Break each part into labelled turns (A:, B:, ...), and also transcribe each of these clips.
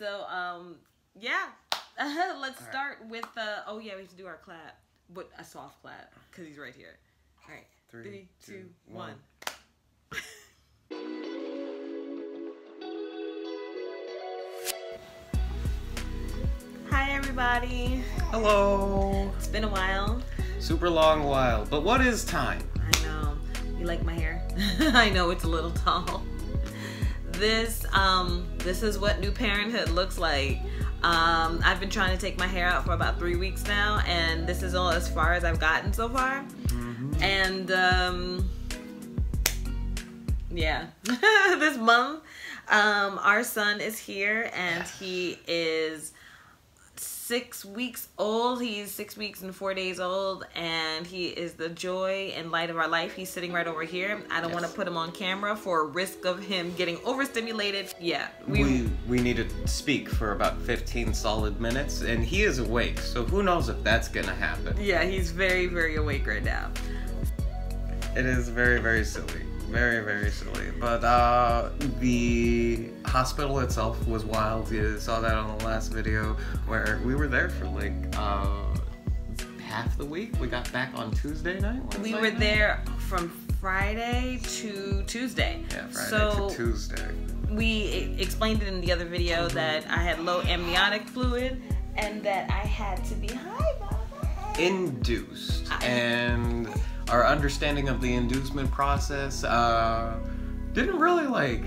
A: So, um, yeah. Let's start with, uh, oh yeah, we have to do our clap, but a soft clap, because he's right here. All right.
B: Three,
A: Three, two,
B: two,
A: one.
B: one.
A: Hi, everybody.
B: Hello.
A: It's been a while.
B: Super long while, but what is time?
A: I know. You like my hair? I know it's a little tall. This um this is what new parenthood looks like. Um, I've been trying to take my hair out for about three weeks now, and this is all as far as I've gotten so far. And um, yeah, this month, um, our son is here, and he is six weeks old. He's six weeks and four days old, and he is the joy and light of our life. He's sitting right over here. I don't want to put him on camera for risk of him getting overstimulated. Yeah,
B: We we need to speak for about 15 solid minutes, and he is awake, so who knows if that's gonna happen.
A: yeah, he's very very awake right now.
B: It is very, very silly. Very, very silly. But uh, the hospital itself was wild. You saw that on the last video where we were there for like uh, half the week. We got back on Tuesday night.
A: We were
B: night?
A: there from Friday to Tuesday.
B: Yeah, Friday
A: so
B: to Tuesday.
A: we explained it in the other video that I had low amniotic fluid and that I had to be high.
B: Induced.
A: I-
B: And our understanding of the inducement process uh, didn't really like.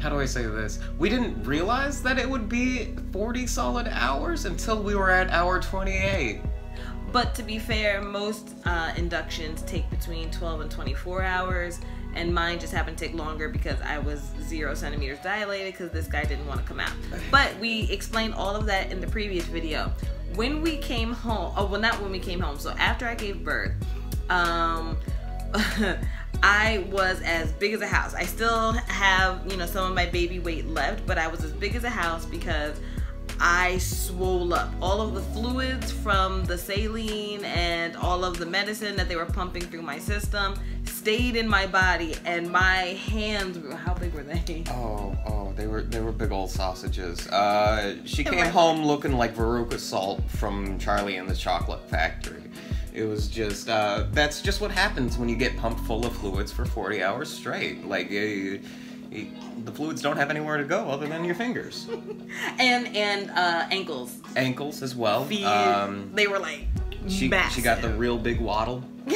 B: How do I say this? We didn't realize that it would be 40 solid hours until we were at hour 28.
A: But to be fair, most uh, inductions take between 12 and 24 hours, and mine just happened to take longer because I was zero centimeters dilated because this guy didn't want to come out. But we explained all of that in the previous video. When we came home, oh, well, not when we came home, so after I gave birth, um, I was as big as a house. I still have, you know, some of my baby weight left, but I was as big as a house because I swole up. All of the fluids from the saline and all of the medicine that they were pumping through my system stayed in my body, and my hands. How big were they?
B: Oh, oh, they were they were big old sausages. Uh, she came home looking like Veruca Salt from Charlie and the Chocolate Factory. It was just uh, that's just what happens when you get pumped full of fluids for 40 hours straight. Like you, you, the fluids don't have anywhere to go other than your fingers,
A: And and uh, ankles,
B: ankles as well.
A: feet.
B: Um,
A: they were like
B: she
A: massive.
B: she got the real big waddle.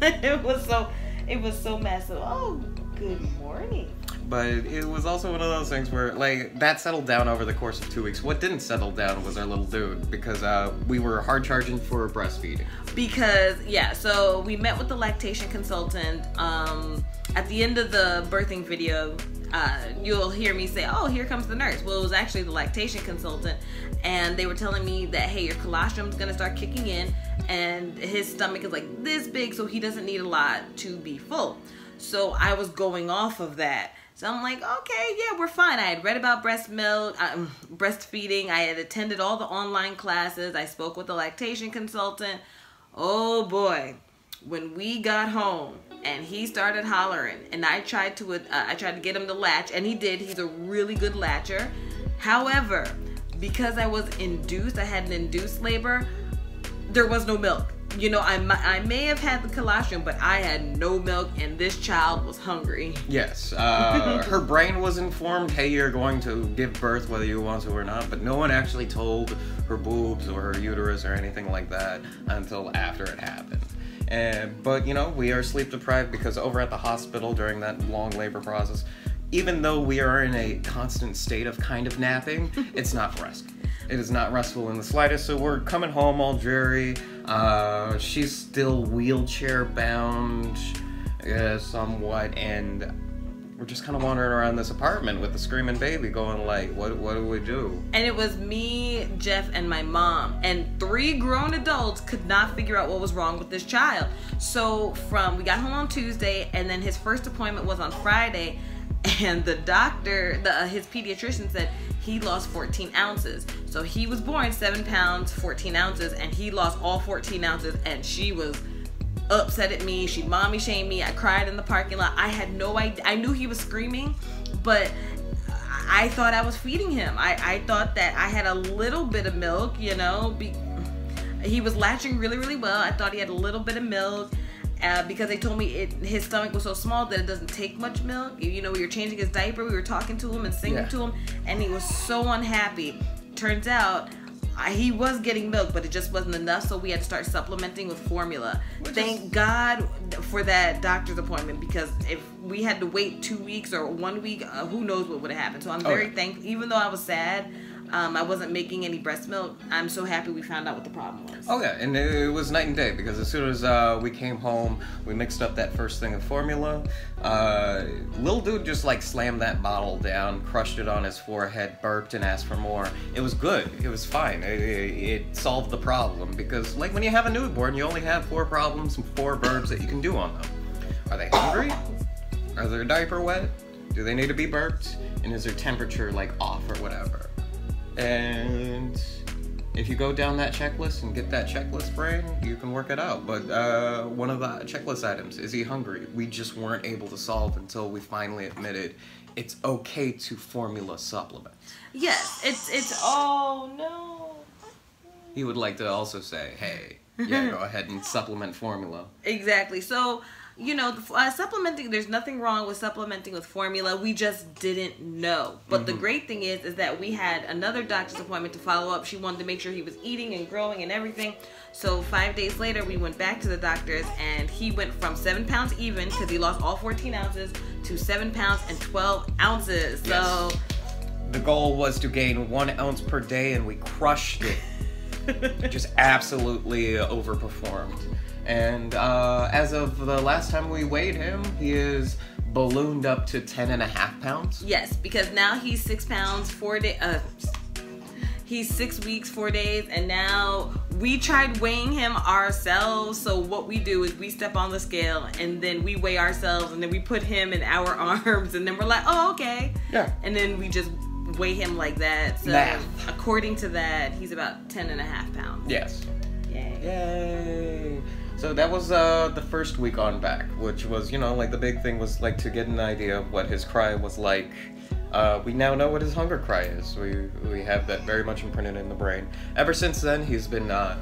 A: it was so it was so massive. Oh, good morning.
B: But it was also one of those things where, like, that settled down over the course of two weeks. What didn't settle down was our little dude because uh, we were hard charging for breastfeeding.
A: because yeah so we met with the lactation consultant um at the end of the birthing video uh, you'll hear me say oh here comes the nurse well it was actually the lactation consultant and they were telling me that hey your colostrum's gonna start kicking in and his stomach is like this big so he doesn't need a lot to be full so i was going off of that so I'm like, okay, yeah, we're fine. I had read about breast milk, um, breastfeeding. I had attended all the online classes. I spoke with the lactation consultant. Oh boy, when we got home and he started hollering, and I tried to, uh, I tried to get him to latch, and he did. He's a really good latcher. However, because I was induced, I had an induced labor. There was no milk. You know, I, I may have had the colostrum, but I had no milk, and this child was hungry.
B: Yes, uh, her brain was informed, hey, you're going to give birth whether you want to or not, but no one actually told her boobs or her uterus or anything like that until after it happened. And, but, you know, we are sleep deprived because over at the hospital during that long labor process, even though we are in a constant state of kind of napping, it's not restful. It is not restful in the slightest. So we're coming home all dreary. Uh, she's still wheelchair bound, uh, somewhat, and we're just kind of wandering around this apartment with the screaming baby, going like, "What? What do we do?"
A: And it was me, Jeff, and my mom. And three grown adults could not figure out what was wrong with this child. So from we got home on Tuesday, and then his first appointment was on Friday, and the doctor, the uh, his pediatrician said he lost 14 ounces. So he was born seven pounds, 14 ounces, and he lost all 14 ounces, and she was upset at me. She mommy shamed me. I cried in the parking lot. I had no idea. I knew he was screaming, but I thought I was feeding him. I, I thought that I had a little bit of milk, you know. Be, he was latching really, really well. I thought he had a little bit of milk. Uh, because they told me it, his stomach was so small that it doesn't take much milk. You know, we were changing his diaper, we were talking to him and singing
B: Yeah.
A: to him, and he was so unhappy. Turns out I, he was getting milk, but it just wasn't enough, so we had to start supplementing with formula.
B: Which
A: Thank
B: is-
A: God for that doctor's appointment because if we had to wait two weeks or one week, uh, who knows what would have happened. So I'm very
B: yeah.
A: thankful, even though I was sad. Um, I wasn't making any breast milk. I'm so happy we found out what the problem was.
B: Oh yeah, and it, it was night and day because as soon as uh, we came home, we mixed up that first thing of formula. Uh, little dude just like slammed that bottle down, crushed it on his forehead, burped, and asked for more. It was good. It was fine. It, it, it solved the problem because like when you have a newborn, you only have four problems and four verbs that you can do on them. Are they hungry? Are their diaper wet? Do they need to be burped? And is their temperature like off or whatever? And if you go down that checklist and get that checklist brain, you can work it out. But uh, one of the checklist items is he hungry? We just weren't able to solve until we finally admitted it's okay to formula supplement.
A: Yes, it's it's. Oh no.
B: He would like to also say, hey, yeah, go ahead and supplement formula.
A: Exactly. So, you know, the- uh, supplementing. There's nothing wrong with supplementing with formula. We just didn't know. But the great thing is, is that we had another doctor's appointment to follow up. She wanted to make sure he was eating and growing and everything. So five days later, we went back to the doctor's, and he went from seven pounds even because he lost all 14 ounces to seven pounds and 12 ounces. So.
B: The goal was to gain one ounce per day, and we crushed it. just absolutely overperformed. And uh, as of the last time we weighed him, he is ballooned up to 10 and a half pounds.
A: Yes, because now he's six pounds, four days. Uh, he's six weeks, four days, and now we tried weighing him ourselves. So what we do is we step on the scale and then we weigh ourselves, and then we put him in our arms, and then we're like, oh okay,
B: Yeah.
A: and then we just weigh him like that. So
B: Math.
A: according to that, he's about 10 and a half pounds.
B: Yes.
A: Yay.
B: Yay! So that was uh, the first week on back, which was, you know, like the big thing was like to get an idea of what his cry was like. Uh, we now know what his hunger cry is. We we have that very much imprinted in the brain. Ever since then, he's been uh,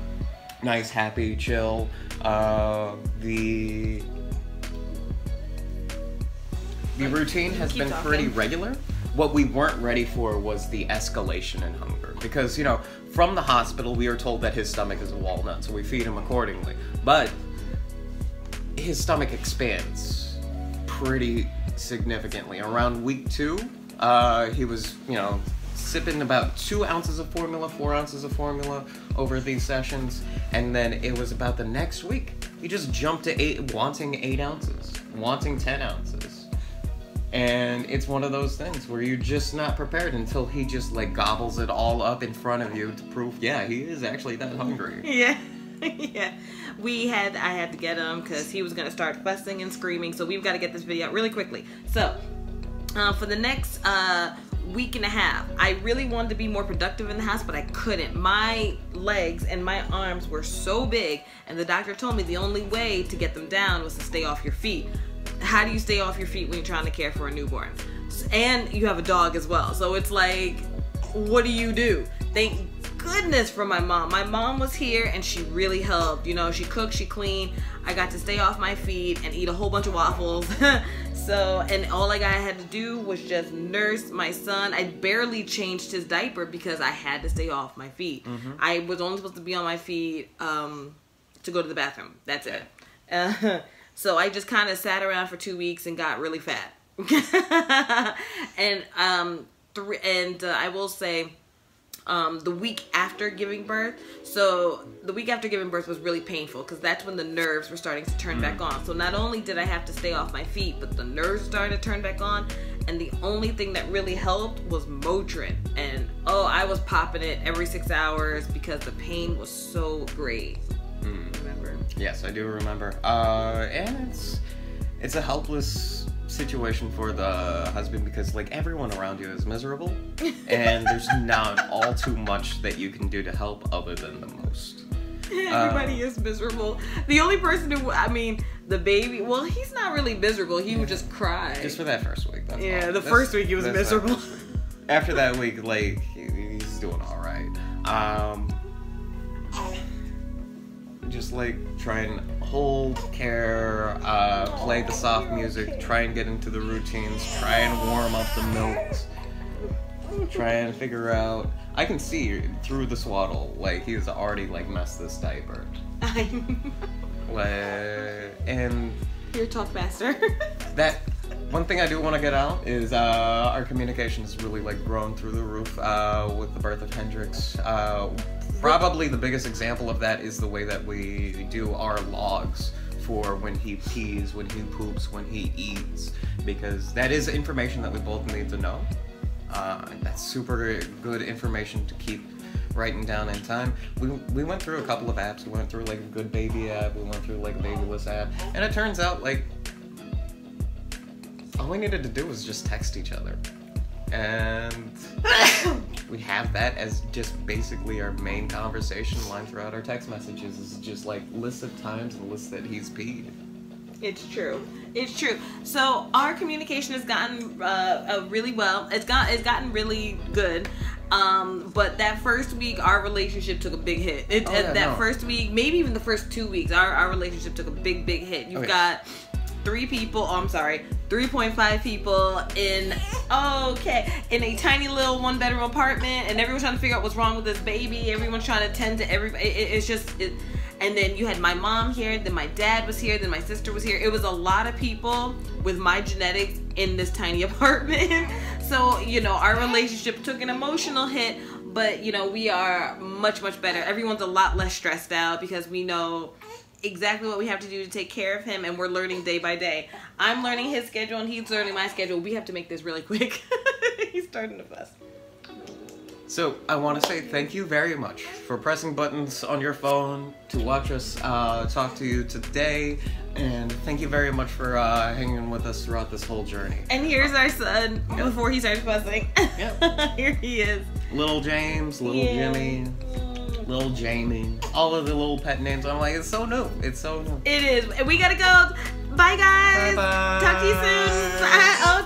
B: nice, happy, chill. Uh, the the routine has
A: Keep
B: been
A: talking.
B: pretty regular. What we weren't ready for was the escalation in hunger. Because, you know, from the hospital, we are told that his stomach is a walnut, so we feed him accordingly. But his stomach expands pretty significantly. Around week two, uh, he was, you know, sipping about two ounces of formula, four ounces of formula over these sessions. And then it was about the next week, he just jumped to eight, wanting eight ounces, wanting 10 ounces. And it's one of those things where you're just not prepared until he just like gobbles it all up in front of you to prove, yeah, he is actually that hungry.
A: Yeah. yeah. We had I had to get him because he was gonna start fussing and screaming. So we've got to get this video out really quickly. So uh, for the next uh, week and a half, I really wanted to be more productive in the house, but I couldn't. My legs and my arms were so big, and the doctor told me the only way to get them down was to stay off your feet. How do you stay off your feet when you're trying to care for a newborn? And you have a dog as well. So it's like, what do you do? Thank goodness from my mom. My mom was here and she really helped. You know, she cooked, she cleaned. I got to stay off my feet and eat a whole bunch of waffles. so, and all like I had to do was just nurse my son. I barely changed his diaper because I had to stay off my feet. I was only supposed to be on my feet um, to go to the bathroom. That's it. Uh, so I just kind of sat around for two weeks and got really fat. and um, three, and uh, I will say um, the week after giving birth. So the week after giving birth was really painful because that's when the nerves were starting to turn back on. So not only did I have to stay off my feet, but the nerves started to turn back on. And the only thing that really helped was Motrin. And oh, I was popping it every six hours because the pain was so great. Remember?
B: Yes, I do remember. Uh, and it's it's a helpless situation for the husband because like everyone around you is miserable, and there's not all too much that you can do to help other than the most.
A: Everybody is miserable. The only person who, I mean, the baby. Well, he's not really miserable. He would just cry.
B: Just for that first week. That's
A: Yeah,
B: all.
A: the first week he was
B: that's that
A: miserable.
B: after that week, like he's doing all right. Um, just like try and hold care, uh, play the soft music, try and get into the routines, try and warm up the milks, try and figure out. I can see through the swaddle, like he's already like messed this diaper. like, and
A: Here, talk faster.
B: that one thing I do want to get out is uh, our communication has really like grown through the roof uh, with the birth of Hendrix. Uh, probably the biggest example of that is the way that we do our logs for when he pees, when he poops, when he eats, because that is information that we both need to know. Uh, that's super good information to keep writing down in time. We, we went through a couple of apps. We went through like a Good Baby app. We went through like a Babyless app, and it turns out like all we needed to do was just text each other. And we have that as just basically our main conversation line throughout our text messages is just like lists of times and lists that he's peed.
A: It's true. It's true. So our communication has gotten uh, uh, really well. It's got it's gotten really good. Um, but that first week, our relationship took a big hit. It,
B: Oh, yeah,
A: uh, that
B: no.
A: first week, maybe even the first two weeks, our, our relationship took a big, big hit. You've
B: Oh, yeah.
A: got three people. Oh, I'm sorry, three point five people in okay in a tiny little one bedroom apartment, and everyone's trying to figure out what's wrong with this baby. Everyone's trying to tend to everybody. It, it's just. It, and then you had my mom here, then my dad was here, then my sister was here. It was a lot of people with my genetics in this tiny apartment. so, you know, our relationship took an emotional hit, but, you know, we are much, much better. Everyone's a lot less stressed out because we know exactly what we have to do to take care of him, and we're learning day by day. I'm learning his schedule, and he's learning my schedule. We have to make this really quick. he's starting to fuss.
B: So I want to say thank you very much for pressing buttons on your phone to watch us uh, talk to you today, and thank you very much for uh, hanging with us throughout this whole journey.
A: And here's our son before he starts fussing.
B: Yeah.
A: Here he is.
B: Little James, little
A: Yeah.
B: Jimmy, Lil Jamie, all of the little pet names. I'm like, it's so new. It's so new.
A: It is. We gotta go. Bye guys.
B: Bye-bye. Talk to you soon. Bye. Oh,